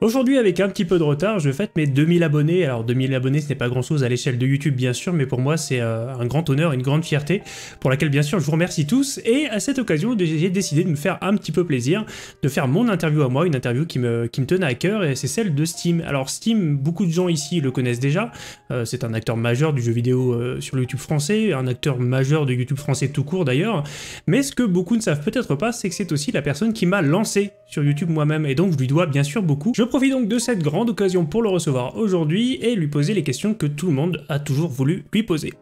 Aujourd'hui, avec un petit peu de retard, je fête mes 2000 abonnés. Alors 2000 abonnés, ce n'est pas grand-chose à l'échelle de YouTube, bien sûr, mais pour moi, c'est euh, un grand honneur, une grande fierté, pour laquelle, bien sûr, je vous remercie tous. Et à cette occasion, j'ai décidé de me faire un petit peu plaisir, de faire mon interview à moi, une interview qui me, qui me tenait à cœur, et c'est celle de Steam. Alors Steam, beaucoup de gens ici le connaissent déjà. Euh, c'est un acteur majeur du jeu vidéo euh, sur YouTube français, un acteur majeur de YouTube français tout court d'ailleurs. Mais ce que beaucoup ne savent peut-être pas, c'est que c'est aussi la personne qui m'a lancé sur YouTube moi-même, et donc je lui dois bien sûr beaucoup. Profite donc de cette grande occasion pour le recevoir aujourd'hui et lui poser les questions que tout le monde a toujours voulu lui poser.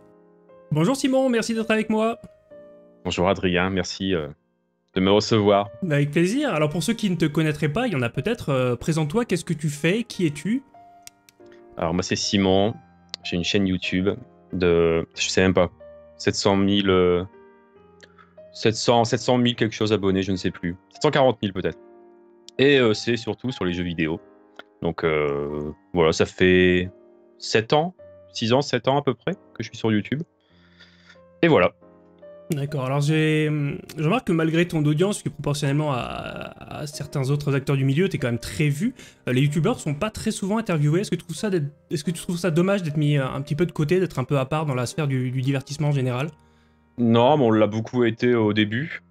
Bonjour Simon, merci d'être avec moi. Bonjour Adrien, merci euh, de me recevoir. Bah, avec plaisir. Alors pour ceux qui ne te connaîtraient pas, il y en a peut-être, euh, présente-toi, qu'est-ce que tu fais, qui es-tu? Alors moi c'est Simon, j'ai une chaîne YouTube de, je sais même pas, 700 000... 700, 700 000 quelque chose abonnés, je ne sais plus. 740 000 peut-être. Et euh, c'est surtout sur les jeux vidéo. Donc euh, voilà, ça fait 7 ans, 6 ans, 7 ans à peu près que je suis sur YouTube. Et voilà. D'accord, alors j'ai, je remarque que malgré ton audience, qui proportionnellement à, certains autres acteurs du milieu, tu es quand même très vu, euh, les youtubeurs sont pas très souvent interviewés. Est-ce que, tu trouves ça Est-ce que tu trouves ça dommage d'être mis un petit peu de côté, d'être un peu à part dans la sphère du, divertissement en général? Non, mais on l'a beaucoup été au début.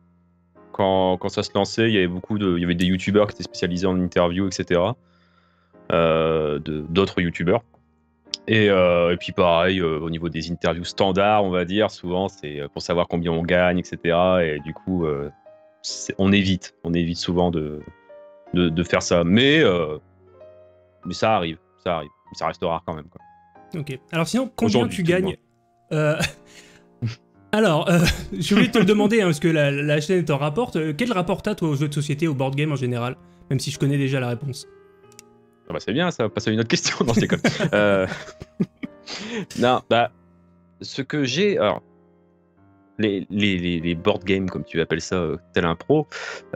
Quand, quand, ça se lançait, il y avait beaucoup de, il y avait des youtubeurs qui étaient spécialisés en interview, etc. Euh, d'autres youtubeurs. Et, euh, et, puis pareil, euh, au niveau des interviews standards, on va dire, souvent c'est pour savoir combien on gagne, etc. Et du coup, on évite, on évite souvent de, de, faire ça. Mais, mais ça arrive, ça arrive. Ça reste rare quand même. Quoi. Ok. Alors sinon, combien tu gagnes Alors, je voulais te le demander, hein, parce que la, la chaîne t'en rapporte. quel rapport t'as, toi, aux jeux de société, au board game en général? Même si je connais déjà la réponse. Ah bah c'est bien, ça va passer à une autre question. dans ces euh... non, bah, ce que j'ai. Alors, les, les, les, board games, comme tu appelles ça, euh, tel un pro.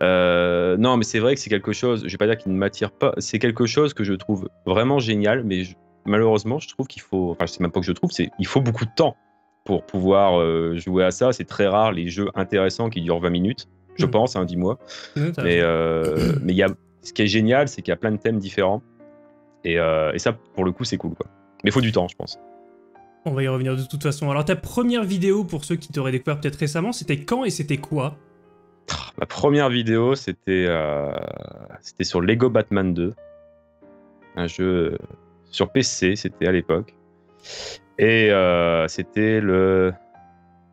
Euh, non, mais c'est vrai que c'est quelque chose, je vais pas dire qu'il ne m'attire pas, c'est quelque chose que je trouve vraiment génial, mais malheureusement, je trouve qu'il faut. Enfin, c'est même pas que je trouve, c'est il faut beaucoup de temps pour pouvoir euh, jouer à ça. C'est très rare les jeux intéressants qui durent 20 minutes, je hmm. pense, hein, dis-moi. mais mais il y a. Ce qui est génial, c'est qu'il y a plein de thèmes différents. Euh, et, ça, pour le coup, c'est cool. Quoi. Mais il faut du temps, je pense. On va y revenir de toute façon. Alors, ta première vidéo, pour ceux qui t'auraient découvert peut-être récemment, c'était quand et c'était quoi? Ma première vidéo, c'était euh, c'était sur Lego Batman 2. Un jeu sur PC, c'était à l'époque. Et euh, c'était le,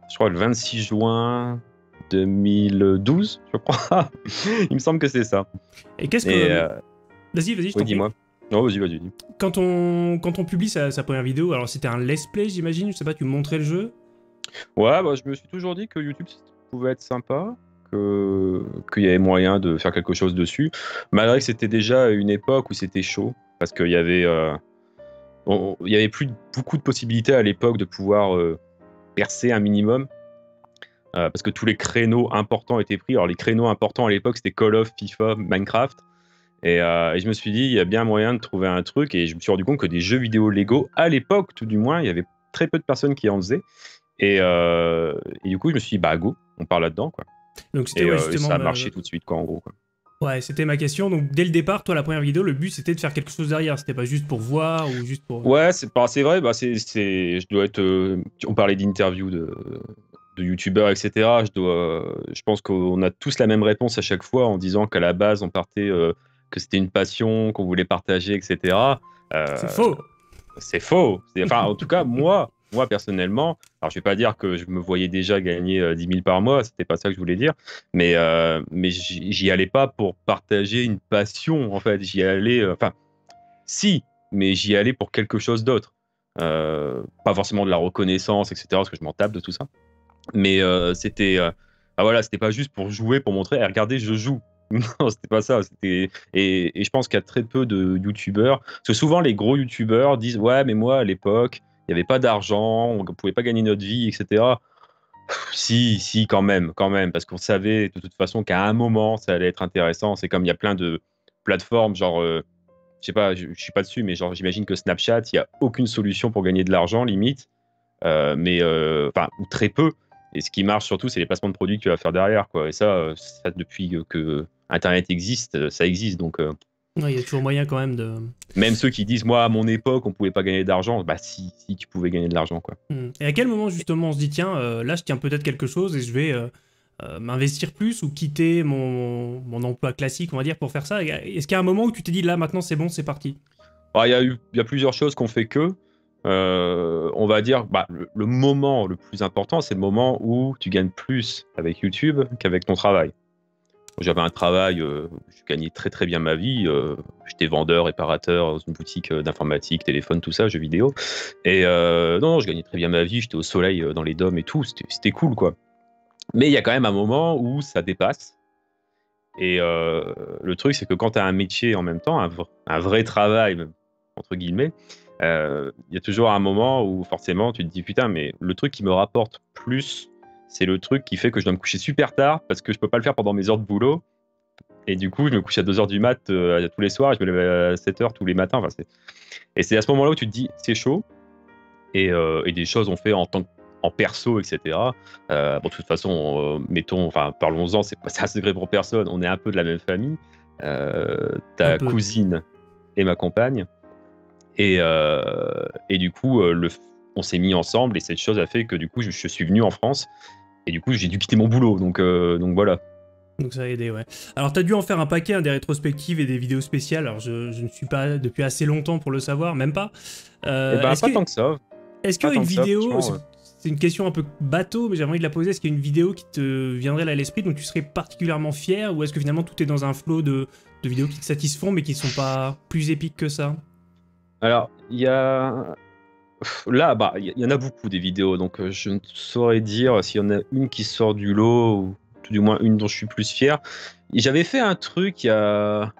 je crois, le 26 juin 2012, je crois. Il me semble que c'est ça. Et qu'est-ce que... Vas-y, vas-y, je oui, dis-moi. Non, vas-y, vas-y. Quand on, quand on publie sa, première vidéo, alors c'était un let's play, j'imagine, je sais pas, tu montrais le jeu? Ouais, bah, je me suis toujours dit que YouTube pouvait être sympa, qu'il y avait moyen de faire quelque chose dessus, malgré que c'était déjà une époque où c'était chaud, parce qu'il y avait. Euh, il y avait plus beaucoup de possibilités à l'époque de pouvoir euh, percer un minimum. Euh, parce que tous les créneaux importants étaient pris. Alors les créneaux importants à l'époque c'était Call of, FIFA, Minecraft. Euh, et, je me suis dit, il y a bien moyen de trouver un truc. Et je me suis rendu compte que des jeux vidéo Lego, à l'époque, tout du moins, il y avait très peu de personnes qui en faisaient. Et, du coup, je me suis dit, bah go, on parle là-dedans. Quoi. Donc, et, ça a marché tout de suite, quoi, en gros. Quoi. Ouais, c'était ma question. Donc, dès le départ, toi, la première vidéo, le but, c'était de faire quelque chose derrière. C'était pas juste pour voir ou juste pour. Ouais, c'est vrai. Bah, c'est, je dois être. on parlait d'interviews de, de youtubeurs, etc. Je dois. je pense qu'on a tous la même réponse à chaque fois en disant qu'à la base, on partait que c'était une passion, qu'on voulait partager, etc. Euh, c'est faux. C'est faux. Enfin, en tout cas, moi, moi personnellement, alors je vais pas dire que je me voyais déjà gagner 10 euh, 000 par mois, c'était pas ça que je voulais dire, mais euh, mais j'y allais pas pour partager une passion. En fait, j'y allais. enfin, si, mais j'y allais pour quelque chose d'autre. pas forcément de la reconnaissance, etc. Parce que je m'en tape de tout ça. Mais c'était, ah voilà, c'était pas juste pour jouer, pour montrer. Eh, regardez, je joue. Non, c'était pas ça. C'était et, je pense qu'il y a très peu de youtubeurs. Parce que souvent, les gros youtubeurs disent Ouais, mais moi, à l'époque, il n'y avait pas d'argent, on ne pouvait pas gagner notre vie, etc. si, si, quand même, quand même. Parce qu'on savait de toute façon qu'à un moment, ça allait être intéressant. C'est comme il y a plein de plateformes, genre, euh, je sais pas, je, suis pas dessus, mais genre, j'imagine que Snapchat, il n'y a aucune solution pour gagner de l'argent, limite. Euh, mais, euh, enfin, ou très peu. Et ce qui marche surtout, c'est les placements de produits que tu vas faire derrière. Quoi. Et ça, ça depuis que Internet existe, ça existe. Donc, euh, Il y a toujours moyen quand même de. Même ceux qui disent, moi, à mon époque, on pouvait pas gagner d'argent, bah si, si tu pouvais gagner de l'argent, quoi. Hmm. Et à quel moment, justement, on se dit, tiens, euh, là, je tiens peut-être quelque chose et je vais euh, euh, m'investir plus ou quitter mon, mon, emploi classique, on va dire, pour faire ça? Est-ce qu'il y a un moment où tu t'es dit, là, maintenant, c'est bon, c'est parti? Ah, Il y, a eu, y a plusieurs choses qu'on fait que. on va dire, bah, le, le, moment le plus important, c'est le moment où tu gagnes plus avec YouTube qu'avec ton travail. J'avais un travail, euh, je gagnais très très bien ma vie. Euh, j'étais vendeur, réparateur dans une boutique euh, d'informatique, téléphone, tout ça, jeux vidéo. Et non, je gagnais très bien ma vie. J'étais au soleil dans les dômes et tout. C'était cool, quoi. Mais il y a quand même un moment où ça dépasse. Et le truc, c'est que quand tu as un métier en même temps, un, vrai travail, entre guillemets, il y a toujours un moment où forcément tu te dis putain, mais le truc qui me rapporte plus c'est le truc qui fait que je dois me coucher super tard parce que je peux pas le faire pendant mes heures de boulot. Et du coup, je me couche à 2h du mat euh, tous les soirs et je me lève à 7h tous les matins. Enfin, et c'est à ce moment-là où tu te dis, c'est chaud. Et, euh, et, des choses ont fait en tant en perso, etc. Euh, bon, de toute façon, mettons, enfin, parlons-en, c'est pas ça degré pour personne. On est un peu de la même famille. ta cousine et ma compagne. Et, et du coup, le, on s'est mis ensemble et cette chose a fait que du coup, je, je suis venu en France et du coup, j'ai dû quitter mon boulot. Donc, euh, donc voilà. Donc ça a aidé, ouais. Alors t'as dû en faire un paquet, hein, des rétrospectives et des vidéos spéciales. Alors je, ne suis pas depuis assez longtemps pour le savoir, même pas. Euh, eh ben, pas tant que ça. Est-ce qu'une vidéo, c'est une question un peu bateau, mais j'ai envie de la poser, est-ce qu'il y a une vidéo qui te viendrait à l'esprit dont tu serais particulièrement fier, ou est-ce que finalement tout est dans un flot de, de vidéos qui te satisfont mais qui ne sont pas plus épiques que ça? Alors, il y a Là, bah, il y, en a beaucoup des vidéos, donc euh, je ne saurais dire s'il y en a une qui sort du lot, ou tout du moins une dont je suis plus fier. J'avais fait un truc il y a.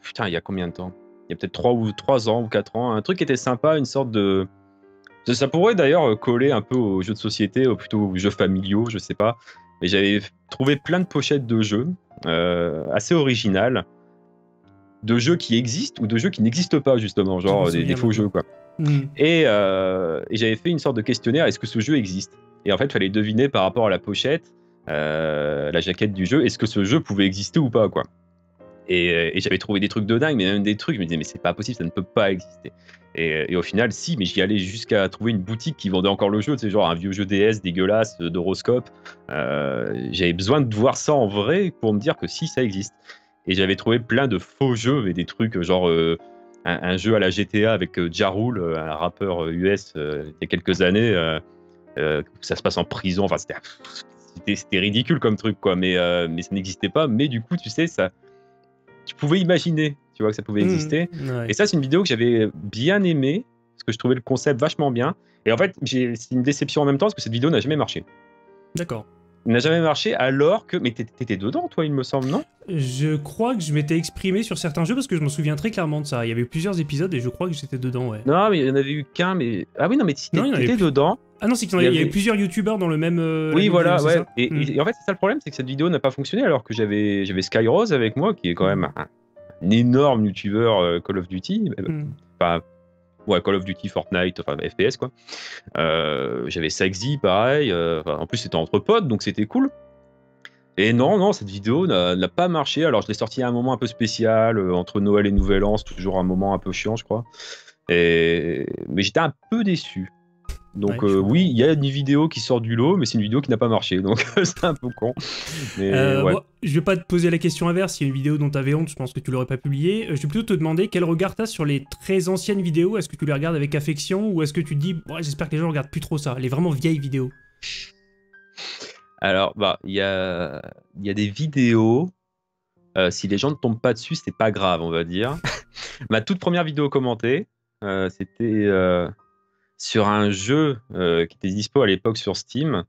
Putain, il y a combien de temps? Il y a peut-être 3 ou 3 ans ou 4 ans. Un truc qui était sympa, une sorte de. Ça pourrait d'ailleurs coller un peu aux jeux de société, ou plutôt aux jeux familiaux, je sais pas. Mais j'avais trouvé plein de pochettes de jeux, euh, assez originales, de jeux qui existent ou de jeux qui n'existent pas, justement, genre des, des faux jeux, quoi. Mm. Euh, et, j'avais fait une sorte de questionnaire est-ce que ce jeu existe? Et en fait, il fallait deviner par rapport à la pochette, euh, la jaquette du jeu, est-ce que ce jeu pouvait exister ou pas, quoi. Et, j'avais trouvé des trucs de dingue, mais même des trucs, je me disais, mais c'est pas possible, ça ne peut pas exister. Et, au final, si, mais j'y allais jusqu'à trouver une boutique qui vendait encore le jeu, c'est genre un vieux jeu DS dégueulasse d'horoscope. Euh, j'avais besoin de voir ça en vrai pour me dire que si, ça existe. Et j'avais trouvé plein de faux jeux, et des trucs genre un, jeu à la GTA avec euh, Ja Rule, euh, un rappeur US euh, il y a quelques années. ça se passe en prison. Enfin, c'était ridicule comme truc, quoi. Mais, mais ça n'existait pas. Mais du coup, tu sais, ça, tu pouvais imaginer, tu vois, que ça pouvait mmh, exister. Et ça, c'est une vidéo que j'avais bien aimée parce que je trouvais le concept vachement bien. Et en fait, c'est une déception en même temps parce que cette vidéo n'a jamais marché. D'accord n'a jamais marché alors que. Mais t'étais dedans, toi, il me semble, non? Je crois que je m'étais exprimé sur certains jeux parce que je m'en souviens très clairement de ça. Il y avait plusieurs épisodes et je crois que j'étais dedans, ouais. Non, mais il y en avait eu qu'un, mais. Ah oui, non, mais t'étais dedans. Ah non, c'est qu'il y, avait plusieurs youtubeurs dans le même. Euh, oui, voilà, ouais. Hmm. Et, en fait, c'est ça le problème, c'est que cette vidéo n'a pas fonctionné alors que j'avais Skyrose avec moi, qui est quand même un, énorme youtubeur euh, Call of Duty. Hmm. Enfin, ouais, Call of Duty, Fortnite, enfin FPS quoi. Euh, j'avais Saxy, pareil. Euh, en plus, c'était entre potes, donc c'était cool. Et non, non, cette vidéo n'a pas marché. Alors, je l'ai sorti à un moment un peu spécial, euh, entre Noël et Nouvel An, c'est toujours un moment un peu chiant, je crois. Et... Mais j'étais un peu déçu. Donc euh, oui, il y a une vidéo qui sort du lot, mais c'est une vidéo qui n'a pas marché, donc c'est un peu con. Mais, euh, je vais pas te poser la question inverse, s'il y a une vidéo dont tu avais honte, je pense que tu l'aurais pas publiée. Euh, je vais plutôt te demander quel regard tu as sur les très anciennes vidéos, est-ce que tu les regardes avec affection, ou est-ce que tu te dis, ouais, j'espère que les gens regardent plus trop ça, les vraiment vieilles vidéos? Alors, bah, il y a, y a des vidéos, si les gens ne tombent pas dessus, c'est pas grave, on va dire. Ma toute première vidéo commentée, c'était sur un jeu euh, qui était dispo à l'époque sur Steam,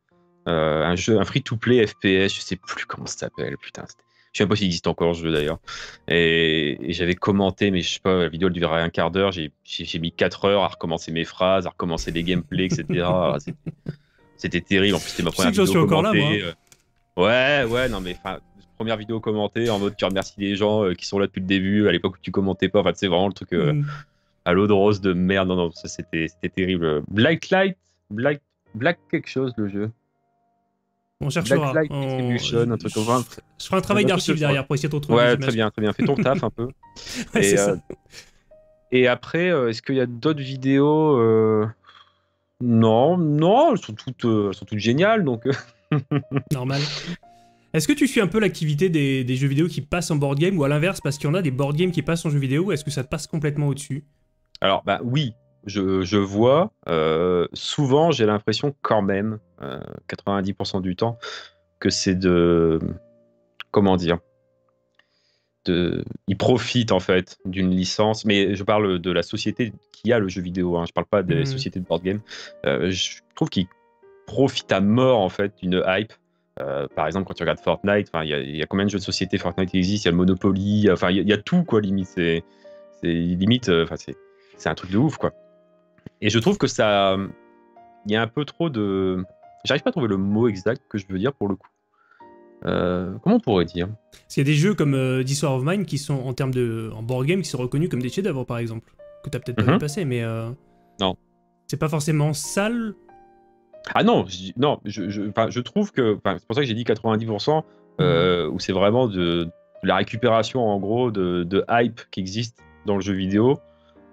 euh, un jeu, un free-to-play FPS, je sais plus comment ça s'appelle, putain. Je sais même pas s'il existe encore ce jeu d'ailleurs. Et, j'avais commenté, mais je sais pas, la vidéo elle durait un quart d'heure. J'ai mis 4 heures à recommencer mes phrases, à recommencer les gameplays, etc. c'était terrible. En plus, c'était ma première vidéo encore là, moi. Euh. Ouais, ouais, non, mais première vidéo commentée en mode tu remercies les gens qui sont là depuis le début, à l'époque où tu commentais pas. Enfin, c'est vraiment le truc. Mm à l'eau de rose de merde. Non, non, ça c'était terrible. Black Light, Black, Black quelque chose le jeu. On cherchera. Blacklight On- Distribution, un truc comme ça. Je ferai un travail d'archive derrière pour essayer de retrouver Ouais, très bien, très bien. Fais ton taf un peu. Ouais, et, c'est ça. euh, et après, euh, est-ce qu'il y a d'autres vidéos euh, Non, non, elles sont toutes, elles sont toutes géniales. Donc, Normal. Est-ce que tu suis un peu l'activité des, des jeux vidéo qui passent en board game ou à l'inverse parce qu'il y en a des board games qui passent en jeux vidéo ou est-ce que ça te passe complètement au-dessus? Alors, bah oui, je, je vois. euh, souvent, j'ai l'impression quand même, euh, 90% du temps, que c'est de, comment dire, de, ils profitent en fait d'une licence. Mais je parle de la société qui a le jeu vidéo. Hein, je parle pas des Mhm. sociétés de board game. Euh, je trouve qu'ils profitent à mort en fait d'une hype. Euh, par exemple, quand tu regardes Fortnite, il y, a- il y a combien de jeux de société Fortnite qui existent? Il y a le Monopoly, enfin, il y, a- il y a tout quoi limite. C'est, limite, euh, enfin, c'est, c'est un truc de ouf quoi. Et je trouve que ça, il y a un peu trop de, j'arrive pas à trouver le mot exact que je veux dire pour le coup. Euh, comment on pourrait dire? Parce qu'il y a des jeux comme euh, This War of Mine qui sont en termes de en board game qui sont reconnus comme des chefs-d'œuvre par exemple que t'as peut-être pas Mhm. vu passer mais euh, Non. c'est pas forcément sale Ah non, je, non, je, je, enfin, je trouve que, c'est pour ça que j'ai dit 90%, euh, où c'est vraiment de, de la récupération en gros de, de hype qui existe dans le jeu vidéo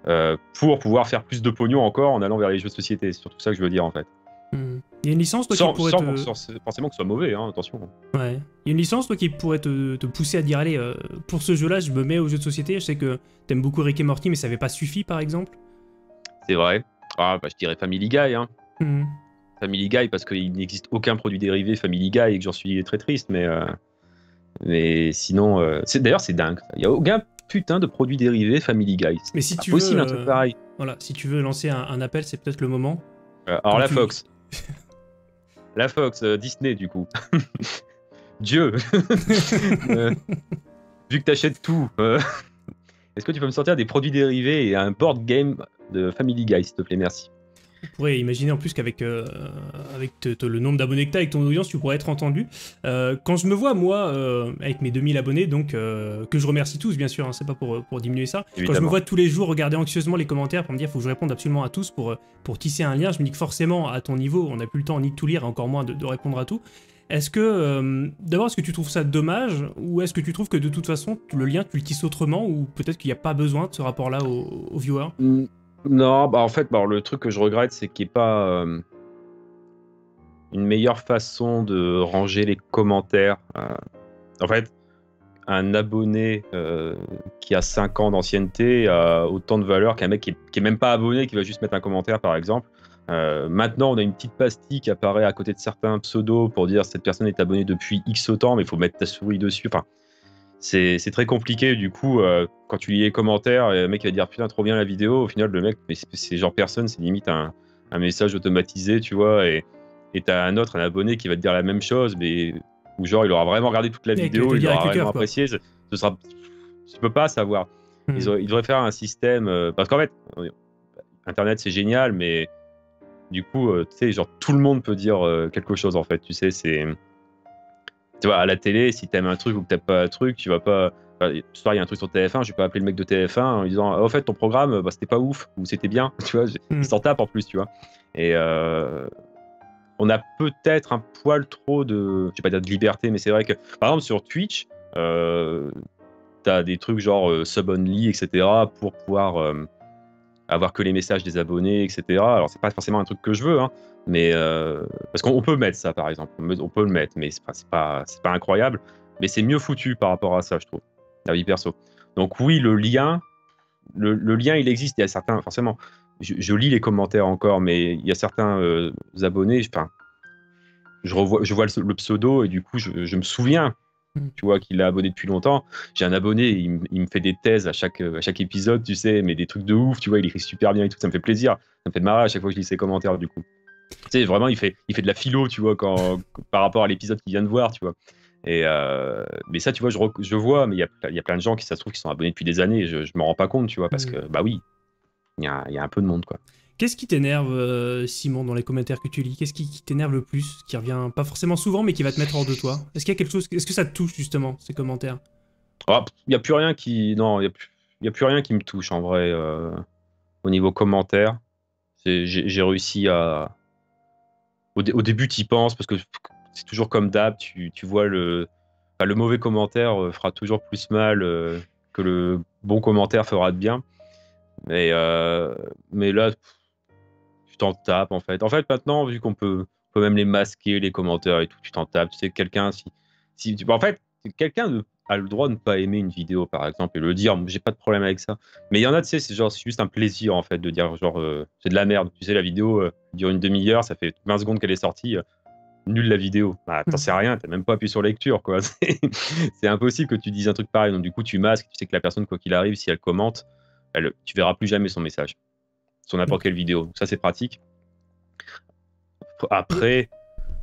euh, pour pouvoir faire plus de pognon encore en allant vers les jeux de société. C'est surtout ça que je veux dire en fait. Hmm. Il y a une licence toi Sans, qui pourrait sans te... sans forcément que ce soit mauvais, hein, attention. Ouais. Il y a une licence toi qui pourrait te, te pousser à dire allez euh, pour ce jeu-là je me mets au jeu de société. Je sais que t'aimes beaucoup Rick et Morty mais ça avait pas suffi par exemple. C'est vrai. Ah, bah, je dirais Family Guy. Hein. Hmm. Family Guy parce qu'il n'existe aucun produit dérivé Family Guy et que j'en suis très triste, mais, euh, mais sinon, euh, d'ailleurs c'est dingue. Il n'y a aucun putain de produit dérivé Family Guy. Mais si tu possible veux, euh, pareil. Voilà, si tu veux lancer un, un appel c'est peut-être le moment. Euh, alors la tu- Fox. la Fox, euh, Disney du coup. Dieu. Vu que t'achètes tout, est-ce que tu peux me sortir des produits dérivés et un board game de Family Guy, s'il te plaît, merci. On pourrait imaginer en plus qu'avec euh, avec te- te- le nombre d'abonnés que tu as avec ton audience, tu pourrais être entendu. Euh, quand je me vois, moi, euh, avec mes 2000 abonnés, donc euh, que je remercie tous, bien sûr, hein, c'est pas pour, pour diminuer ça. Quand je me vois tous les jours regarder anxieusement les commentaires pour me dire faut que je réponde absolument à tous pour, pour tisser un lien, je me dis que forcément, à ton niveau, on n'a plus le temps ni de tout lire, et encore moins de, de répondre à tout. Est-ce que, euh, d'abord, est-ce que tu trouves ça dommage ou est-ce que tu trouves que de toute façon, le lien, tu le tisses autrement ou peut-être qu'il n'y a pas besoin de ce rapport-là aux, viewers Mm, Non, bah en fait, bah, le truc que je regrette, c'est qu'il n'y ait pas euh, une meilleure façon de ranger les commentaires. euh. en fait, un abonné euh, qui a 5 ans d'ancienneté a autant de valeur qu'un mec qui est, qui est même pas abonné, qui va juste mettre un commentaire, par exemple. Maintenant, on a une petite pastille qui apparaît à côté de certains pseudos pour dire cette personne est abonnée depuis X temps, mais il faut mettre ta souris dessus. Enfin, c'est très compliqué. Du coup, euh, quand tu lis les commentaires, et le mec va dire putain, trop bien la vidéo. Au final, le mec, c'est- genre personne, c'est limite un, un message automatisé, tu vois. Et et t'as un autre, un abonné qui va te dire la même chose, mais où genre il aura vraiment regardé toute la vidéo, il aura vraiment apprécié. Ce ce sera, tu peux pas savoir. Hmm. Ils, auraient- ils devraient faire un système euh, parce qu'en fait, euh, Internet c'est génial, mais du coup, euh, tu sais, genre tout le monde peut dire quelque chose en fait. Tu sais, c'est tu vois à la télé, si t'aimes un truc ou que t'aimes pas un truc, tu vas pas. enfin, ce soir, il y a un truc sur TF1, je vais pas appeler le mec de TF1 en lui disant oh, en fait ton programme bah, c'était pas ouf ou c'était bien, tu vois. Hmm. Ils s'en tapent en plus, tu vois. Et euh, on a peut-être un poil trop de, je vais pas dire de liberté, mais c'est vrai que par exemple sur Twitch, euh, t'as des trucs genre euh, sub only, etc. pour pouvoir euh, avoir que les messages des abonnés, etc. Alors c'est pas forcément un truc que je veux, hein, mais euh, parce qu'on on peut mettre ça par exemple, on peut le mettre, mais c'est pas, pas, pas incroyable, mais c'est mieux foutu par rapport à ça, je trouve, la vie perso. Donc oui, le lien, le, lien il existe. Il y a certains, forcément, je, lis les commentaires encore, mais il y a certains euh, abonnés, enfin, je revois, je vois le, pseudo et du coup je, me souviens. Tu vois, qu'il est abonné depuis longtemps. J'ai un abonné, il, me- il me fait des thèses à chaque, à chaque épisode, tu sais, mais des trucs de ouf, tu vois, il écrit super bien et tout, ça me fait plaisir. Ça me fait marrer à chaque fois que je lis ses commentaires, du coup. Tu sais, vraiment, il fait, il fait de la philo, tu vois, quand, par rapport à l'épisode qu'il vient de voir, tu vois. Et euh, mais ça, tu vois, je, je vois, mais il y a, y a plein de gens qui, ça se trouve, qui sont abonnés depuis des années, et je, je me rends pas compte, tu vois, parce Mm. que, bah oui, il y a, il y a un peu de monde, quoi. Qu'est-ce qui t'énerve, euh, Simon, dans les commentaires que tu lis? Qu'est-ce qui, t'énerve le plus Qui revient pas forcément souvent, mais qui va te mettre hors de toi? Est-ce qu'il y a quelque chose Est-ce que ça te touche, justement, ces commentaires? Ah, Il n'y a plus rien qui. Non, il a, a plus rien qui me touche en vrai euh, au niveau commentaire. C'est- J'ai réussi à. Au, dé- au début, tu y penses parce que c'est toujours comme d'hab, tu, tu vois le, le mauvais commentaire euh, fera toujours plus mal que le bon commentaire fera de bien. Mais, mais là, tu t'en tapes en fait. En fait, maintenant, vu qu'on peut, même les masquer, les commentaires et tout, tu t'en tapes. Tu sais, quelqu'un, si, si, tu- en fait, quelqu'un a le droit de ne pas aimer une vidéo, par exemple, et le dire, j'ai pas de problème avec ça. Mais il y en a, tu sais, c'est genre, c'est juste un plaisir en fait de dire, genre, euh, c'est de la merde. Tu sais, la vidéo euh, dure une demi-heure, ça fait 20 secondes qu'elle est sortie. euh, Nul la vidéo. Bah, t'en Mhm. sais rien, t'as même pas appuyé sur lecture, quoi. C'est c'est impossible que tu dises un truc pareil. Donc, du coup, tu masques, tu sais que la personne, quoi qu'il arrive, si elle commente, elle, tu verras plus jamais son message sur n'importe quelle vidéo. Ça, c'est pratique. Après,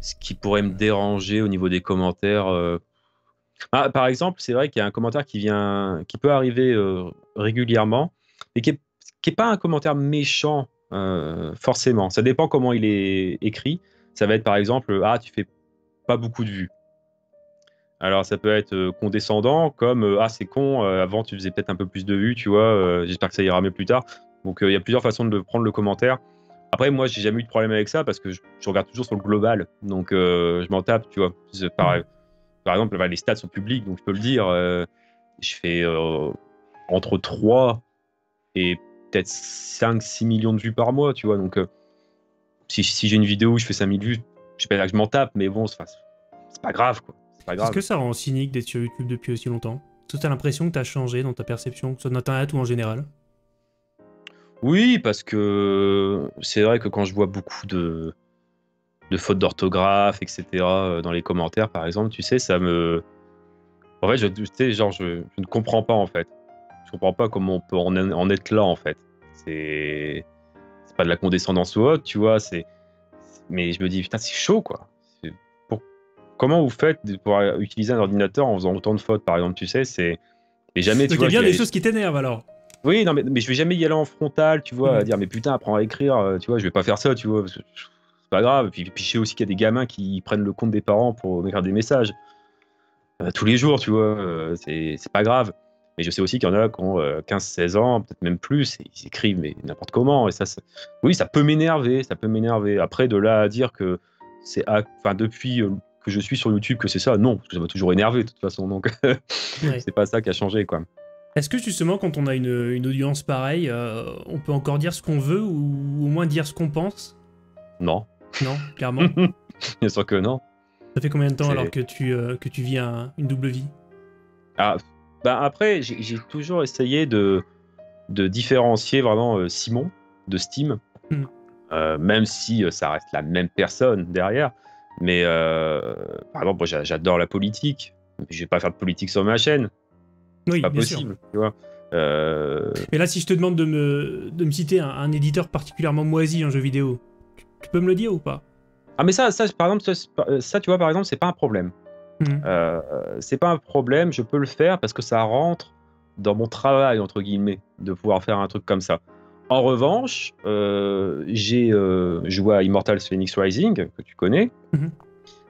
ce qui pourrait me déranger au niveau des commentaires. euh, ah, par exemple, c'est vrai qu'il y a un commentaire qui vient, qui peut arriver euh, régulièrement, et qui est, qui est pas un commentaire méchant euh, forcément. Ça dépend comment il est écrit. Ça va être par exemple, ah, tu fais pas beaucoup de vues. Alors ça peut être condescendant, comme ah c'est con, avant tu faisais peut-être un peu plus de vues, tu vois. J'espère que ça ira mieux plus tard. Donc euh, il y a plusieurs façons de prendre le commentaire. Après moi j'ai jamais eu de problème avec ça parce que je, je regarde toujours sur le global, donc euh, je m'en tape, tu vois. Pareil. Par exemple, bah, les stats sont publics, donc je peux le dire. euh, je fais entre 3 et peut-être 5-6 millions de vues par mois, tu vois. Donc, euh, si, si j'ai une vidéo où je fais 5000 vues, je sais pas dire que je m'en tape, mais bon, c'est pas grave, quoi. C'est Est-ce que ça rend cynique d'être sur YouTube depuis aussi longtemps? Est-ce que t'as l'impression que t'as changé dans ta perception, que ce soit d'Internet ou en général? Oui, parce que c'est vrai que quand je vois beaucoup de, de fautes d'orthographe, etc., euh, dans les commentaires, par exemple, tu sais, ça me. En fait, je, tu sais, genre, je, je ne comprends pas, en fait. Je comprends pas comment on peut en, en être là, en fait. C'est. C'est pas de la condescendance ou autre, tu vois, c'est. Mais je me dis, putain, c'est chaud, quoi. Pour... Comment vous faites pour utiliser un ordinateur en faisant autant de fautes, par exemple, tu sais, c'est. Et jamais, tu Donc il y vois, a bien des choses qui t'énervent alors. Oui, non, mais, mais je vais jamais y aller en frontal, tu vois, à Mhm. dire, mais putain, apprends à écrire, euh, tu vois, je vais pas faire ça, tu vois, c'est pas grave. Puis, puis je sais aussi qu'il y a des gamins qui prennent le compte des parents pour écrire des messages euh, tous les jours, tu vois, euh, c'est pas grave. Mais je sais aussi qu'il y en a qui ont euh, 15-16 ans, peut-être même plus, et ils écrivent mais n'importe comment. Et ça, ça- oui, ça peut m'énerver, ça peut m'énerver. Après, de là à dire que c'est, enfin, depuis euh, que je suis sur YouTube que c'est ça, non, parce que ça m'a toujours énervé de toute façon, donc Ouais. c'est pas ça qui a changé, quoi. Est-ce que justement, quand on a une, une audience pareille, euh, on peut encore dire ce qu'on veut ou au moins dire ce qu'on pense? Non, Non, clairement? bien sûr que non. Ça fait combien de temps alors que tu, euh, que tu vis un- une double vie? Ah, bah après, j'ai toujours essayé de, de différencier vraiment euh, Simon de Steam, Mm. Euh, même si ça reste la même personne derrière. Mais par exemple, j'adore la politique. Je vais pas faire de politique sur ma chaîne, Oui, pas bien sûr. possible, tu vois. Euh, Mais là, si je te demande de me, de me citer un, un éditeur particulièrement moisi en jeu vidéo, tu, tu peux me le dire ou pas? Ah, mais ça, ça, par exemple, ça, pas- ça, tu vois, par exemple, c'est pas un problème. Mhm. Euh, c'est pas un problème, je peux le faire parce que ça rentre dans mon travail, entre guillemets, de pouvoir faire un truc comme ça. En revanche, euh, j'ai euh, joué à Immortals Phoenix Rising, que tu connais,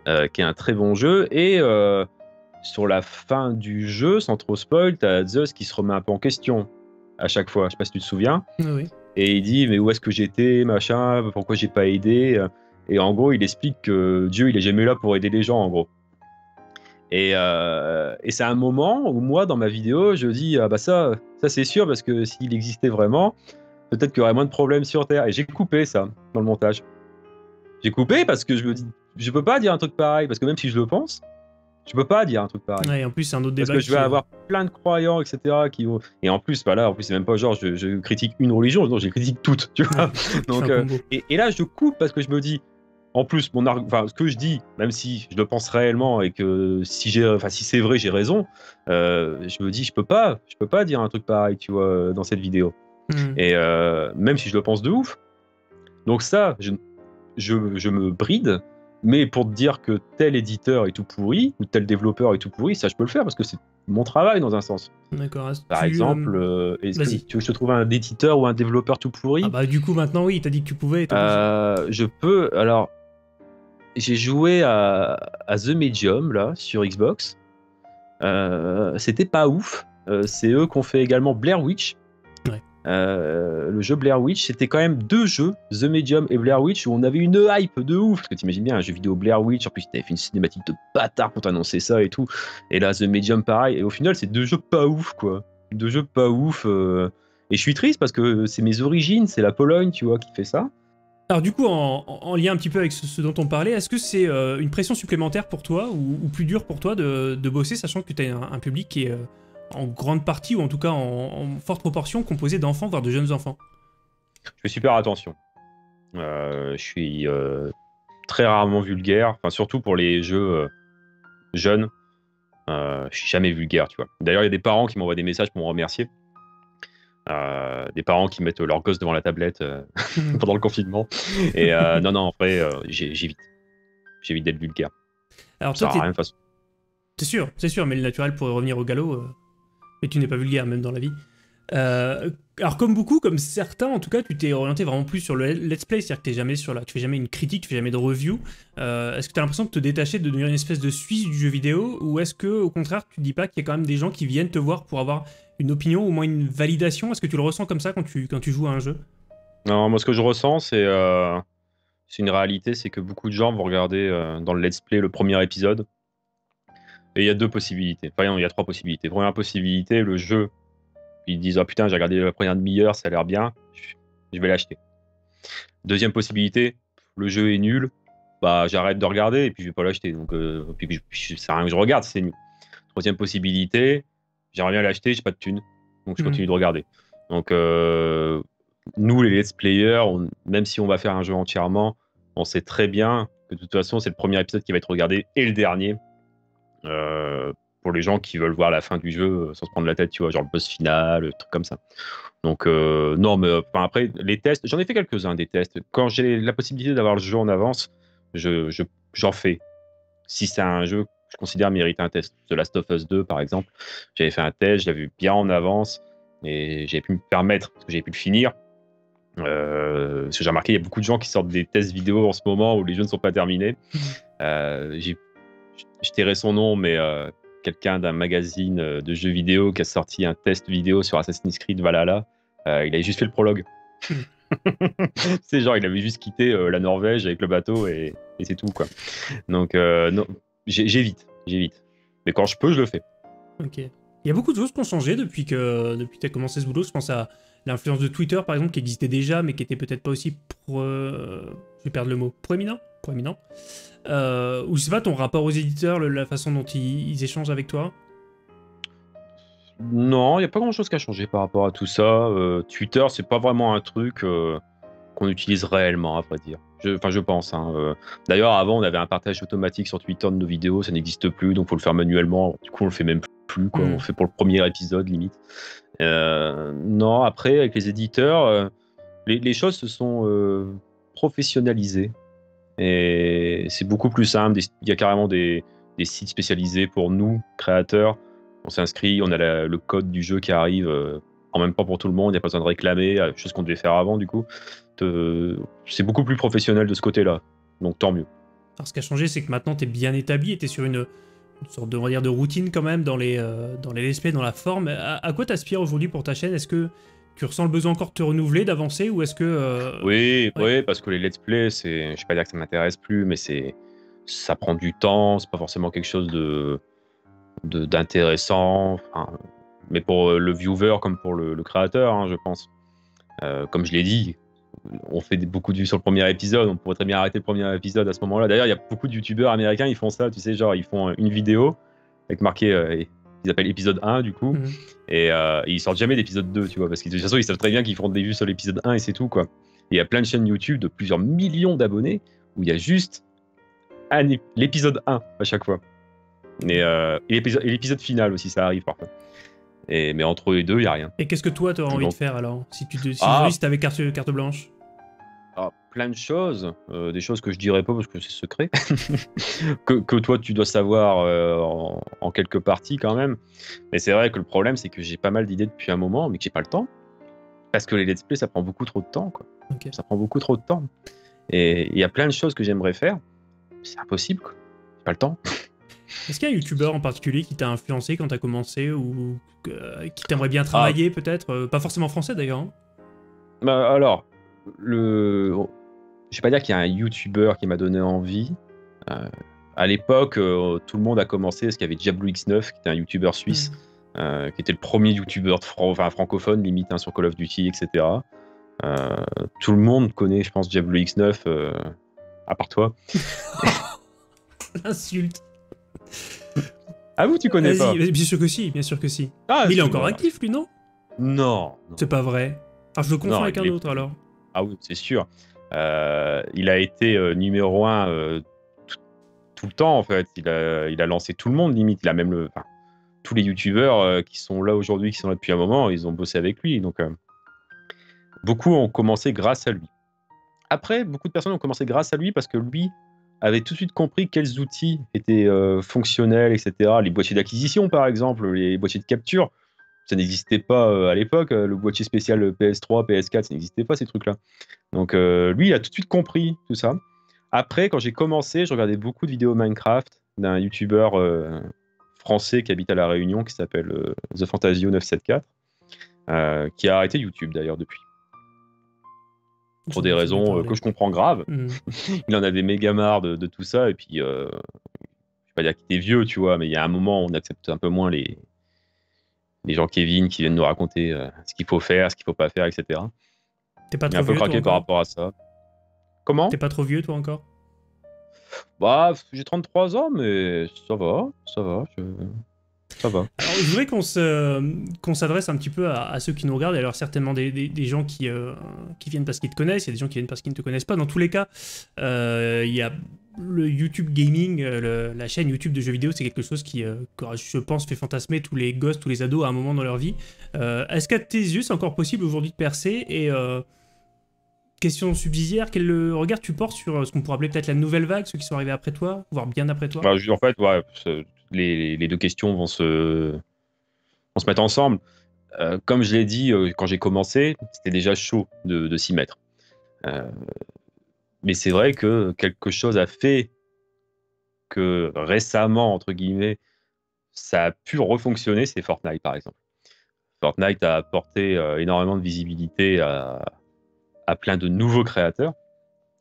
euh, qui est un très bon jeu, et euh, sur la fin du jeu, sans trop spoil, t'as Zeus qui se remet un peu en question à chaque fois, je sais pas si tu te souviens, Oui, et il dit mais où est-ce que j'étais, machin, pourquoi j'ai pas aidé, et en gros il explique que Dieu il est jamais là pour aider les gens en gros. Et, euh, et c'est un moment où moi, dans ma vidéo, je dis ah bah ça, ça c'est sûr parce que s'il existait vraiment, peut-être qu'il y aurait moins de problèmes sur Terre. Et j'ai coupé ça dans le montage. J'ai coupé parce que je me dis, je peux pas dire un truc pareil parce que même si je le pense, je peux pas dire un truc pareil. Ouais, en plus, c'est un autre Parce débat. que je vais qui- avoir plein de croyants, etc. Qui vont... Et en plus, bah là, en plus, c'est même pas genre je, je critique une religion, non, je les critique toutes, tu vois. Donc, euh, et, et là, je coupe parce que je me dis, en plus, mon arg- enfin, ce que je dis, même si je le pense réellement et que si j'ai, enfin, si c'est vrai, j'ai raison, euh, je me dis, je peux pas, je peux pas dire un truc pareil, tu vois, euh, dans cette vidéo. Mhm. Et euh, même si je le pense de ouf. Donc ça, je, je, je me bride. Mais pour te dire que tel éditeur est tout pourri ou tel développeur est tout pourri, ça je peux le faire parce que c'est mon travail dans un sens. D'accord. Par tu, exemple, euh, euh, est-ce que tu veux que je te trouve un éditeur ou un développeur tout pourri? Ah bah du coup maintenant oui, t'as dit que tu pouvais. Euh, je peux. Alors, j'ai joué à, à The Medium là sur Xbox. Euh, C'était pas ouf. C'est eux qui ont fait également Blair Witch. Euh, le jeu Blair Witch, c'était quand même deux jeux, The Medium et Blair Witch, où on avait une hype de ouf. Parce que t'imagines bien, un jeu vidéo Blair Witch, en plus, t'avais fait une cinématique de bâtard pour t'annoncer ça et tout. Et là, The Medium, pareil. Et au final, c'est deux jeux pas ouf, quoi. Deux jeux pas ouf. Euh. Et je suis triste parce que c'est mes origines, c'est la Pologne, tu vois, qui fait ça. Alors du coup, en, lien un petit peu avec ce, dont on parlait, est-ce que c'est euh, une pression supplémentaire pour toi ou, plus dur pour toi de, bosser, sachant que tu as un, public qui est en grande partie, ou en tout cas en, forte proportion, composé d'enfants, voire de jeunes enfants Je fais super attention. Euh, je suis euh, très rarement vulgaire, enfin surtout pour les jeux euh, jeunes. je suis jamais vulgaire, tu vois. D'ailleurs, il y a des parents qui m'envoient des messages pour me remercier. des parents qui mettent leur gosse devant la tablette pendant le confinement. Et non, non, en vrai, j'évite. J'évite d'être vulgaire. Alors, ça toi, rien, C'est sûr, c'est sûr, mais le naturel pourrait revenir au galop. Mais tu n'es pas vulgaire, même dans la vie. Euh, alors comme beaucoup, comme certains, en tout cas, tu t'es orienté vraiment plus sur le let's play, c'est-à-dire que es jamais sur la, tu fais jamais une critique, tu fais jamais de review. Euh, est-ce que tu as l'impression de te détacher, de devenir une espèce de suisse du jeu vidéo, ou est-ce que au contraire, tu dis pas qu'il y a quand même des gens qui viennent te voir pour avoir une opinion, au moins une validation? Est-ce que tu le ressens comme ça quand tu quand tu joues à un jeu? Non, moi ce que je ressens, c'est euh, c'est une réalité, c'est que beaucoup de gens vont regarder dans le let's play le premier épisode et il y a deux possibilités. Enfin, il y a trois possibilités. Première possibilité, le jeu. Ils disent Oh putain, j'ai regardé la première demi-heure, ça a l'air bien, je vais l'acheter. Deuxième possibilité, le jeu est nul, bah j'arrête de regarder et puis je vais pas l'acheter. Donc, euh, puis, c'est rien que je regarde, c'est nul. Troisième possibilité, j'aimerais bien l'acheter, j'ai pas de thunes, donc je mhm. continue de regarder. Donc, euh, nous, les let's players, même si on va faire un jeu entièrement, on sait très bien que de toute façon, c'est le premier épisode qui va être regardé et le dernier. Euh, pour les gens qui veulent voir la fin du jeu euh, sans se prendre la tête, tu vois, genre le boss final, truc comme ça. Donc, euh, non, mais après, les tests, j'en ai fait quelques-uns des tests. Quand j'ai la possibilité d'avoir le jeu en avance, j'en je, j'en fais. Si c'est un jeu que je considère mériter un test, The Last of Us 2 par exemple, j'avais fait un test, je l'avais vu bien en avance et j'avais pu me permettre, parce que j'avais pu le finir. Euh, parce que j'ai remarqué, il y a beaucoup de gens qui sortent des tests vidéo en ce moment où les jeux ne sont pas terminés. Euh, j'ai je tairai son nom, mais euh, quelqu'un d'un magazine euh, de jeux vidéo qui a sorti un test vidéo sur Assassin's Creed Valhalla. Euh, il avait juste fait le prologue. c'est genre, il avait juste quitté la Norvège avec le bateau et, c'est tout, quoi. Donc, non, j'évite, j'évite. Mais quand je peux, je le fais. Ok. Il y a beaucoup de choses qui ont changé depuis que, depuis que tu as commencé ce boulot. Je pense à l'influence de Twitter, par exemple, qui existait déjà, mais qui était peut-être pas aussi. Pro... Je vais perdre le mot. Proéminent Proéminent. Euh, ou je sais pas, ton rapport aux éditeurs, la façon dont ils, échangent avec toi? Non, il n'y a pas grand chose qui a changé par rapport à tout ça. Euh, Twitter, c'est pas vraiment un truc euh, qu'on utilise réellement, à vrai dire. Enfin, je, pense. Hein, euh. D'ailleurs, avant, on avait un partage automatique sur Twitter de nos vidéos, ça n'existe plus, donc faut le faire manuellement. Du coup, on le fait même plus, quoi. Hmm. On fait pour le premier épisode, limite. non, après, avec les éditeurs, les, les, choses se sont professionnalisées. Et c'est beaucoup plus simple. Il y a carrément des, sites spécialisés pour nous, créateurs. On s'inscrit, on a le code du jeu qui arrive euh, en même temps pour tout le monde. Il n'y a pas besoin de réclamer, euh, chose qu'on devait faire avant du coup. C'est beaucoup plus professionnel de ce côté-là. Donc tant mieux. Alors ce qui a changé, c'est que maintenant tu es bien établi et tu es sur une, sorte de, dire, de routine quand même dans les, euh, dans les dans la forme. À, à quoi t'aspires aujourd'hui pour ta chaîne? Est-ce que tu ressens le besoin encore de te renouveler, d'avancer, ou est-ce que... Euh, oui, oui, parce que les let's play, c'est, je vais pas dire que ça m'intéresse plus, mais c'est, ça prend du temps, c'est pas forcément quelque chose de, d'intéressant, mais pour euh, le viewer comme pour le, créateur, hein, je pense. Euh, comme je l'ai dit, on fait beaucoup de vues sur le premier épisode, on pourrait très bien arrêter le premier épisode à ce moment-là. D'ailleurs, il y a beaucoup de youtubeurs américains, ils font ça, tu sais, genre ils font une vidéo avec marqué ils appellent épisode 1 du coup. Mhm. Euh, et, ils sortent jamais d'épisode 2, tu vois, parce que de toute façon, ils savent très bien qu'ils feront des vues sur l'épisode 1 et c'est tout, quoi. il y a plein de chaînes YouTube de plusieurs millions d'abonnés où il y a juste l'épisode 1 à chaque fois. Euh, et, l'épisode final aussi, ça arrive parfois. Et, mais entre les deux, il n'y a rien. Et qu'est-ce que toi, tu aurais envie de faire alors? Si tu si ah. avais carte, carte blanche ah, plein de choses, euh, des choses que je dirais pas parce que c'est secret, que, toi tu dois savoir euh, en, quelques parties quand même. Mais c'est vrai que le problème c'est que j'ai pas mal d'idées depuis un moment, mais que j'ai pas le temps. Parce que les let's play ça prend beaucoup trop de temps, quoi. Ça prend beaucoup trop de temps. Et il y a plein de choses que j'aimerais faire, c'est impossible, quoi. J'ai pas le temps. Est-ce qu'il y a un youtubeur en particulier qui t'a influencé quand t'as commencé ou euh, qui t'aimerait bien travailler peut-être? Pas forcément français d'ailleurs. Hein. Bah, alors, le... je vais pas dire qu'il y a un youtubeur qui m'a donné envie. Euh, à l'époque, tout le monde a commencé parce qu'il y avait Diablo X9 qui était un youtubeur suisse. Mm. qui était le premier youtubeur enfin, francophone limite hein, sur Call of Duty, etc. tout le monde connaît, je pense, Diablo X9, à part toi. L'insulte. Ah vous, tu connais pas Bien sûr que si, bien sûr que si. Ah, Mais il est encore actif, lui, non? Non. C'est pas vrai. Ah, je le confonds avec un autre, alors. Ah oui, c'est sûr. Euh, il a été euh, numéro un euh, tout, le temps, en fait. Il a, il a lancé tout le monde, limite. Il a même tous les youtubeurs qui sont là aujourd'hui, qui sont là depuis un moment, ils ont bossé avec lui. Donc, beaucoup ont commencé grâce à lui. Après, beaucoup de personnes ont commencé grâce à lui parce que lui avait tout de suite compris quels outils étaient fonctionnels, etc. Les boîtiers d'acquisition, par exemple, les boîtiers de capture, ça n'existait pas euh, à l'époque. Euh, le boîtier spécial PS3, PS4, ça n'existait pas, ces trucs-là. Donc lui, il a tout de suite compris tout ça. Après, quand j'ai commencé, je regardais beaucoup de vidéos Minecraft d'un YouTuber français qui habite à La Réunion, qui s'appelle The Fantasio 974, qui a arrêté YouTube d'ailleurs depuis pour des raisons euh, que je comprends graves. Mm. il en avait méga marre de, tout ça, et puis, euh, je vais pas dire qu'il était vieux, tu vois, mais il y a un moment, où on accepte un peu moins les, les gens Kevin qui viennent nous raconter euh, ce qu'il faut faire, ce qu'il faut pas faire, etc. T'es pas trop un peu craqué par rapport à ça. Comment? T'es pas trop vieux, toi, encore? Bah, j'ai 33 ans, mais ça va, ça va. Je... Ça va. Alors, je voudrais qu'on se, qu'on s'adresse un petit peu à, ceux qui nous regardent. Alors, certainement des, des, gens qui, euh, qui viennent parce qu'ils te connaissent, il y a des gens qui viennent parce qu'ils ne te connaissent pas. Dans tous les cas, euh, il y a le YouTube Gaming, euh, la chaîne YouTube de jeux vidéo, c'est quelque chose qui, je pense, fait fantasmer tous les gosses, tous les ados à un moment dans leur vie. Est-ce qu'à tes yeux, c'est encore possible aujourd'hui de percer Et question subsidiaire, quel regard tu portes sur ce qu'on pourrait appeler peut-être la nouvelle vague, ceux qui sont arrivés après toi, voire bien après toi? Bah, En fait, les, deux questions vont se, se mettre ensemble. Euh, comme je l'ai dit euh, quand j'ai commencé, c'était déjà chaud de, s'y mettre. Euh, mais c'est vrai que quelque chose a fait que récemment, entre guillemets, ça a pu refonctionner, c'est Fortnite par exemple. Fortnite a apporté énormément de visibilité à, plein de nouveaux créateurs,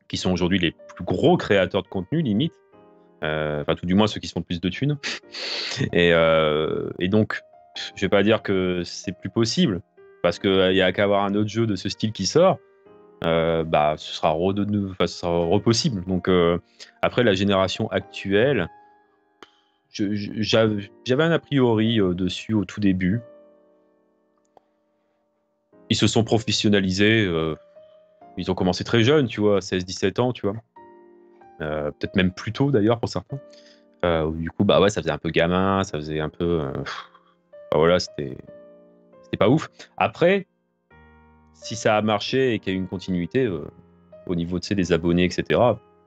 qui sont aujourd'hui les plus gros créateurs de contenu, limite. Euh, enfin tout du moins ceux qui se font plus de thunes. Et, euh, et donc, je vais pas dire que c'est plus possible, parce qu'il euh, y a qu'à avoir un autre jeu de ce style qui sort, bah, ce sera, re sera possible. Donc après la génération actuelle, j'avais un a priori dessus au tout début. Ils se sont professionnalisés. ils ont commencé très jeunes, tu vois, 16-17 ans, tu vois. Euh, peut-être même plus tôt d'ailleurs pour certains. Euh, du coup, bah ouais, ça faisait un peu gamin, ça faisait un peu. Euh, bah voilà, c'était c'était pas ouf. Après, si ça a marché et qu'il y a eu une continuité au niveau de, des abonnés, etc.,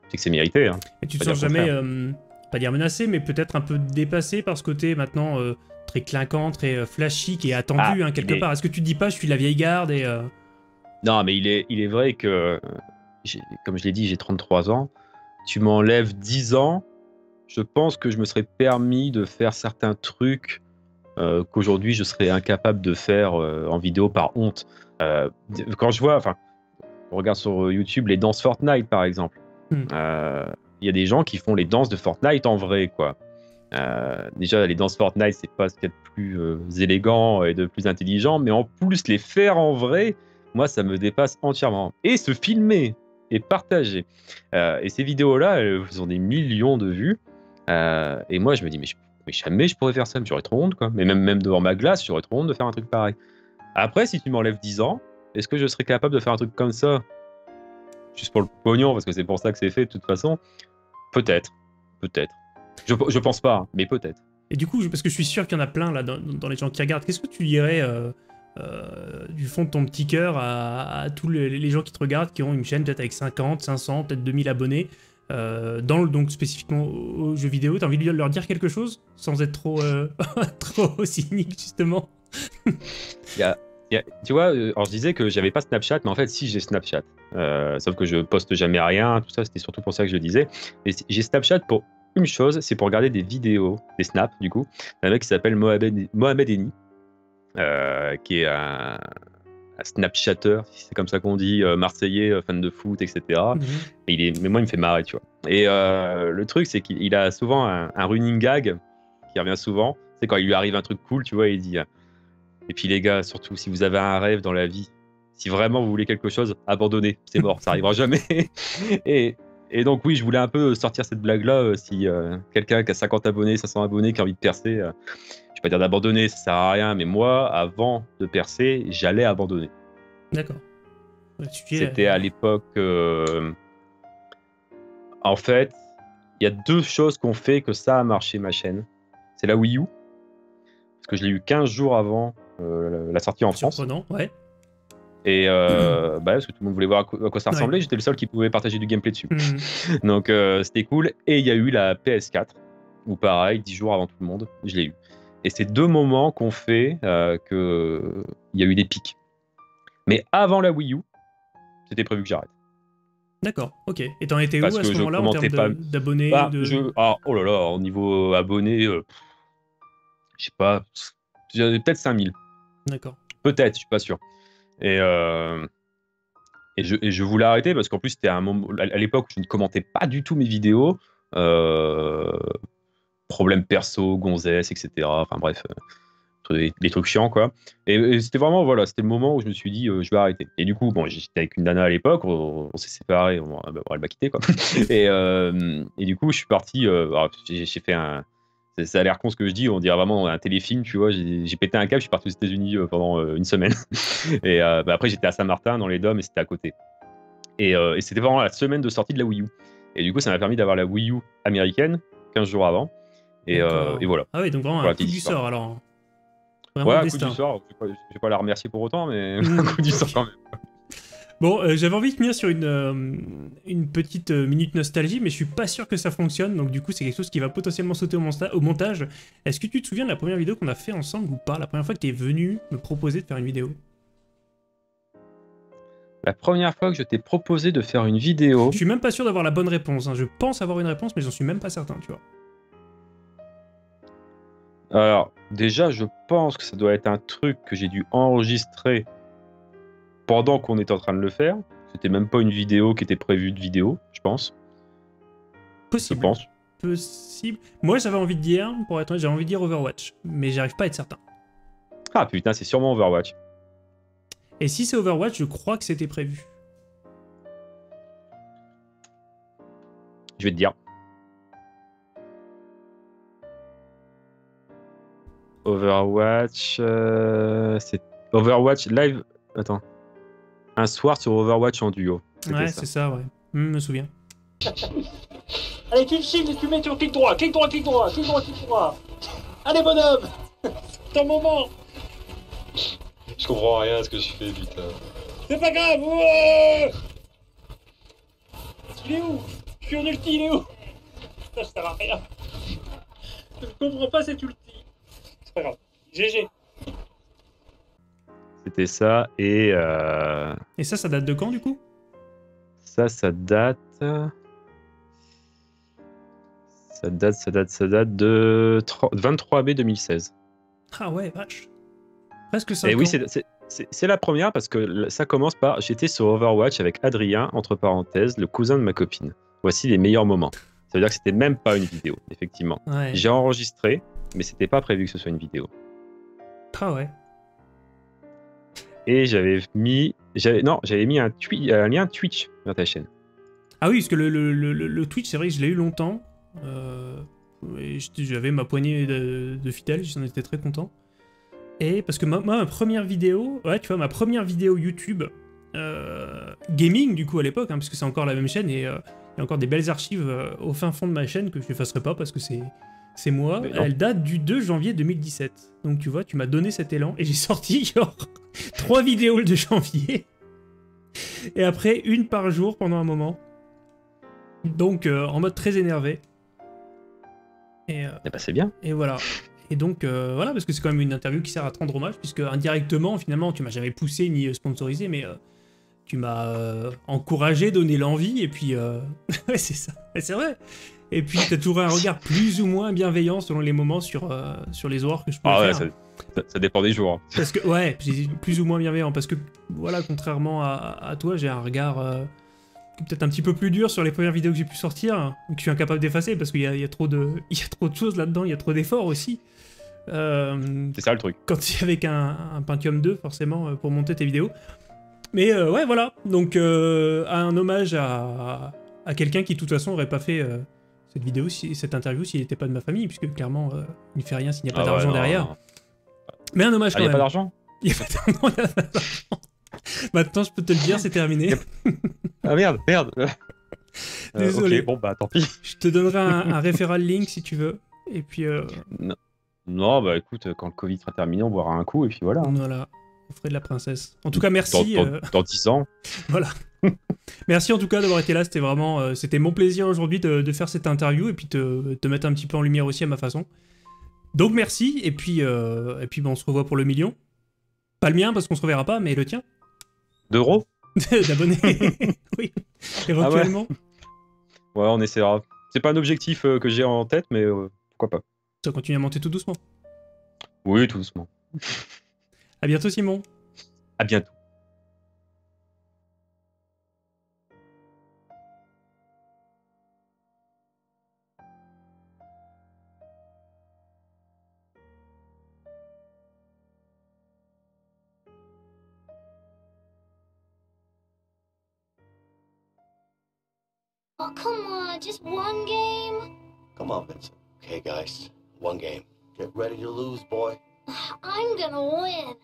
c'est que c'est mérité. Hein. Et tu te sens jamais, pas dire menacé, mais peut-être un peu dépassé par ce côté maintenant très clinquant, très flashy, qui est attendu ah, hein, quelque part. Est-ce que tu te dis pas, je suis la vieille garde et. Non, mais il est, il est vrai que, comme je l'ai dit, j'ai 33 ans tu m'enlèves 10 ans, je pense que je me serais permis de faire certains trucs euh, qu'aujourd'hui je serais incapable de faire euh, en vidéo par honte. Euh, quand je vois, enfin, on regarde sur YouTube les danses Fortnite par exemple. Hmm. Il y a des gens qui font les danses de Fortnite en vrai, quoi. déjà, les danses Fortnite, c'est pas ce qu'il y a de plus élégant et de plus intelligent, mais en plus, les faire en vrai, moi, ça me dépasse entièrement. Et se filmer, et partager. Et ces vidéos-là, elles ont des millions de vues. Euh, et moi, je me dis, mais, jamais je pourrais faire ça, j'aurais trop honte, quoi. Mais même, devant ma glace, j'aurais trop honte de faire un truc pareil. Après, si tu m'enlèves 10 ans, est-ce que je serais capable de faire un truc comme ça? Juste pour le pognon, parce que c'est pour ça que c'est fait de toute façon Peut-être. Peut-être. Je, pense pas, hein, mais peut-être. Et du coup, parce que je suis sûr qu'il y en a plein là dans, les gens qui regardent, qu'est-ce que tu dirais euh, euh, du fond de ton petit cœur à, tous les, gens qui te regardent, qui ont une chaîne peut-être avec 50, 500, peut-être 2000 abonnés, euh, dans le, donc spécifiquement aux jeux vidéo, t'as envie de leur dire quelque chose sans être trop, euh, trop cynique justement? Tu vois, alors je disais que j'avais pas Snapchat, mais en fait si j'ai Snapchat, sauf que je poste jamais rien, tout ça, c'était surtout pour ça que je le disais. J'ai Snapchat pour une chose, c'est pour regarder des vidéos, des snaps du coup, d'un mec qui s'appelle Mohamed, Mohamed Eni, euh, qui est un Snapchatter, si c'est comme ça qu'on dit, euh, marseillais, euh, fan de foot, etc. Mhm. Et il est, mais moi, il me fait marrer, tu vois. Et euh, le truc, c'est qu'il il a souvent un, un running gag qui revient souvent. C'est quand il lui arrive un truc cool, tu vois, il dit. Et puis les gars, surtout si vous avez un rêve dans la vie, si vraiment vous voulez quelque chose, abandonnez, c'est mort, ça arrivera jamais. et, et donc oui, je voulais un peu sortir cette blague-là. euh, si euh, quelqu'un qui a 50 abonnés, 500 abonnés, qui a envie de percer, euh, je vais pas dire d'abandonner, ça sert à rien. Mais moi, avant de percer, j'allais abandonner. D'accord. C'était à l'époque. euh, En fait, il y a deux choses qu'on fait que ça a marché ma chaîne. C'est la Wii U, parce que je l'ai eu 15 jours avant euh, la sortie en France. Surprenant, ouais. Et euh, bah, parce que tout le monde voulait voir à quoi, à quoi ça Ouais. ressemblait, j'étais le seul qui pouvait partager du gameplay dessus. Mhm. Donc euh, c'était cool. Et il y a eu la PS4, où pareil, 10 jours avant tout le monde, je l'ai eu. Et c'est deux moments qu'on fait euh, que il y a eu des pics. Mais avant la Wii U, c'était prévu que j'arrête. D'accord, ok. Et t'en étais où Parce à ce moment-là en termes d'abonnés Bah, de... je- ah, oh là là, au niveau abonné, euh, pff, je sais pas, j'avais peut-être 5000. D'accord. Peut-être, je suis pas sûr. Et, euh, et, je, voulais arrêter parce qu'en plus, c'était à l'époque où je ne commentais pas du tout mes vidéos. Euh, problèmes perso, gonzesse, etc. Enfin bref, euh, des, trucs chiants, quoi. Et, c'était vraiment, voilà, c'était le moment où je me suis dit, je vais arrêter. Et du coup, bon, j'étais avec une nana à l'époque, on, s'est séparés, on, bah, elle m'a quitté, quoi. et, du coup, je suis parti, j'ai fait un. Ça- a l'air con ce que je dis, on dirait vraiment un téléfilm, tu vois. J'ai pété un câble, je suis parti aux États-Unis euh, pendant euh, une semaine. et euh, bah, après, j'étais à Saint-Martin, dans les Dômes, et c'était à côté. Et, euh, et c'était vraiment la semaine de sortie de la Wii U. Et du coup, ça m'a permis d'avoir la Wii U américaine 15 jours avant. Et, euh, voilà. Ah oui, donc vraiment Voilà, un coup du sort alors. Vraiment Ouais, un coup du sort, je vais pas, je vais pas la remercier pour autant, mais un coup du sort quand même. Bon, euh, j'avais envie de finir sur une, euh, une petite euh, minute nostalgie, mais je suis pas sûr que ça fonctionne, donc du coup c'est quelque chose qui va potentiellement sauter au, monta- au montage. Est-ce que tu te souviens de la première vidéo qu'on a fait ensemble ou pas La première fois que tu es venu me proposer de faire une vidéo? La première fois que je t'ai proposé de faire une vidéo, Je suis même pas sûr d'avoir la bonne réponse, hein. je pense avoir une réponse, mais j'en suis même pas certain, tu vois. alors déjà, je pense que ça doit être un truc que j'ai dû enregistrer pendant qu'on était en train de le faire. C'était même pas une vidéo qui était prévue de vidéo, je pense. Je Possible. pense. Possible. Moi j'avais envie de dire, pour être honnête, j'avais envie de dire Overwatch, mais j'arrive pas à être certain. Ah putain, c'est sûrement Overwatch. Et si c'est Overwatch, je crois que c'était prévu. Je vais te dire. Overwatch. euh, c'est Overwatch live. Attends. Un soir sur Overwatch en duo. Ouais, ça. c'est ça, ouais. Hum, me souviens. Allez, tu le signes et tu mets sur clic droit, clic droit, clic droit, clic droit, clic droit. Allez, bonhomme C'est ton moment Je comprends rien à ce que je fais, putain. C'est pas grave ouais Il est où? Je suis en ulti, il est où? Ça sert à rien. Je comprends pas cet ulti. C'est pas grave. GG. C'était ça. Et euh, Et ça, ça date de quand du coup? ça, ça date. Ça date, ça date, ça date de 30 23 mai 2016. Ah ouais, vache. Presque 5 Et oui, c'est- la première parce que ça commence par j'étais sur Overwatch avec Adrien, entre parenthèses, le cousin de ma copine. Voici les meilleurs moments. Ça veut dire que c'était même pas une vidéo, effectivement. Ouais. J'ai enregistré, mais c'était pas prévu que ce soit une vidéo. Ah ouais. Et j'avais mis, non, j'avais mis un, un lien Twitch vers ta chaîne. Ah oui, parce que le, Twitch, c'est vrai que je l'ai eu longtemps. Euh, J'avais ma poignée de, fidèles, j'en étais très content. Et parce que ma, ma première vidéo, ouais, tu vois, ma première vidéo YouTube, euh, gaming du coup à l'époque, hein, parce que c'est encore la même chaîne et euh, il y a encore des belles archives au fin fond de ma chaîne que je n'effacerai pas parce que c'est c'est moi. Elle date du 2 janvier 2017. Donc tu vois, tu m'as donné cet élan et j'ai sorti genre trois vidéos le 2 janvier. Et après, une par jour pendant un moment. Donc euh, en mode très énervé. Et, euh, ben, c'est bien. et voilà. Et donc euh, voilà, parce que c'est quand même une interview qui sert à te rendre hommage, puisque indirectement, finalement, tu m'as jamais poussé ni sponsorisé, mais tu m'as encouragé, donné l'envie, et puis ouais, c'est ça, Ouais, c'est vrai. Et puis t'as toujours un regard plus ou moins bienveillant selon les moments sur, euh, sur les horreurs que je peux Ah ouais, faire. ça, ça- ça dépend des jours. Parce que, ouais, plus ou moins bienveillant. Parce que, voilà, contrairement à, à toi, j'ai un regard euh, peut-être un petit peu plus dur sur les premières vidéos que j'ai pu sortir, que je suis incapable d'effacer parce qu'il y a, il y a trop de, il y a trop de choses là-dedans, il y a trop d'efforts aussi. Euh, C'est ça le truc. quand tu es avec un, un Pentium 2, forcément, pour monter tes vidéos. Mais euh, ouais, voilà. Donc, euh, un hommage à, à quelqu'un qui, de toute façon, aurait pas fait cette vidéo, si- cette interview, s'il n'était pas de ma famille, puisque clairement, euh, il ne fait rien s'il n'y a pas Ah d'argent derrière. non. Mais un hommage Ah, quand y même. Il y a pas il a d'argent. Maintenant, je peux te le dire, c'est terminé. Ah merde, merde. Euh, Désolé. ok, bon bah tant pis. Je te donnerai un, un referral link si tu veux. Et puis, euh, Non, bah écoute, quand le Covid sera terminé, on boira un coup et puis voilà. voilà, on ferait de la princesse. En tout cas, merci. Dans, euh, dans, dans 10 ans. Merci en tout cas d'avoir été là, c'était vraiment, euh, c'était mon plaisir aujourd'hui de, de faire cette interview et puis te, te mettre un petit peu en lumière aussi à ma façon. Donc merci et puis euh, et puis bon, on se revoit pour le million. Pas le mien parce qu'on se reverra pas, mais le tien D'euros d'abonnés. oui, éventuellement. Ouais, on essaiera. C'est pas un objectif euh, que j'ai en tête, mais pourquoi pas. Ça continue à monter tout doucement. Oui, tout doucement. À bientôt Simon. À bientôt. Come on, just one game? Come on, Vincent. Okay, guys. One game. Get ready to lose, boy. I'm gonna win.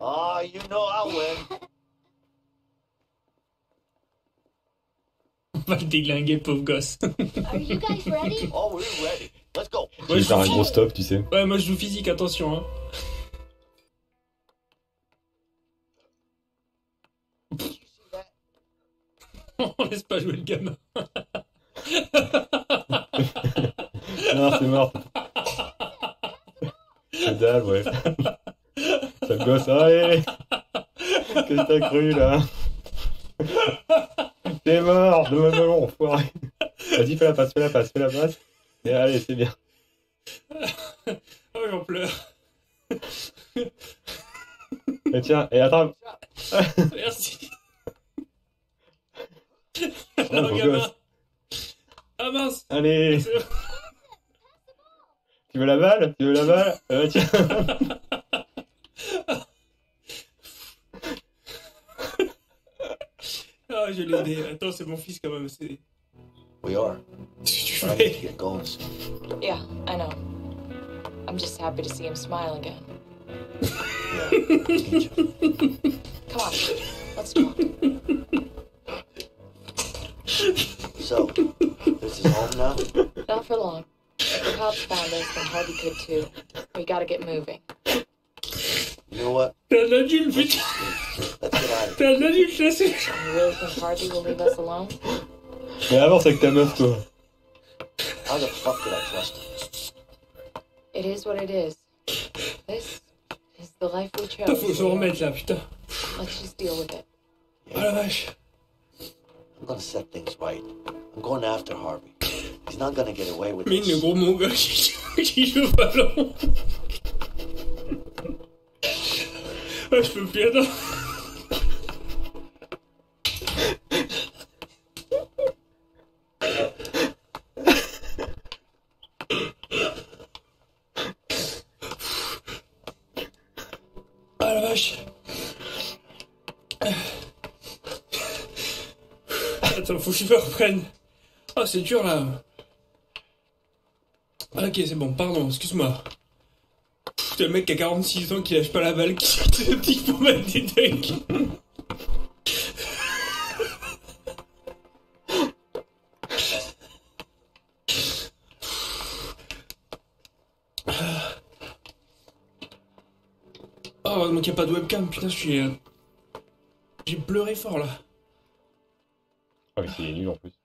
Ah, you know I'll win. On va le déglinguer, pauvre gosse. Are you guys ready? Oh, we're ready. Let's go. Moi, Je faire un gros stop, tu sais. Ouais, moi je joue physique, attention. Hein. On laisse pas jouer le gamin. Non, c'est mort. C'est dalle, ouais. Ça me gosse, allez Qu'est-ce que t'as cru, là? T'es mort de ma ballon, enfoiré Vas-y, fais la passe, fais la passe, fais la passe. Et allez, c'est bien. Oh, j'en pleure. Et tiens, et attrape Merci. Oh, Non, beau gamin. gosse. Ah mince. Allez. Tu veux la balle? Tu veux la balle? Euh, Tiens Ah, je l'ai aidé. Attends, c'est mon fils quand même. C'est... We are. Qu'est-ce que tu to get. Yeah, I know. I'm just happy to see him smile again. Yeah. Come on, let's talk. So, this is home now? Not for long. The cops found us, and Harvey could too. We gotta get moving. You know what? T'es un adulte, putain. Let's get out of T'es un adulte, là, c'est... You really think Harvey will leave us alone? Mais avance avec ta meuf, toi here. How the fuck did I trust him? It is what it is. This is the life we chose. Putain, faut que je me remette. Let's just deal with it. Oh la vache. I'm gonna set things right. I'm going after Harvey. He's not gonna get away with this. mongol qui je me reprenne. Ah, c'est dur là. Ah, ok, c'est bon, pardon, excuse-moi. T'as le mec qui a 46 ans qui lâche pas la balle, qui le petit pour mettre des dunks. Oh, heureusement qu'il n'y a pas de webcam, putain, je suis. euh, J'ai pleuré fort là. Ah, mais c'est nul en plus.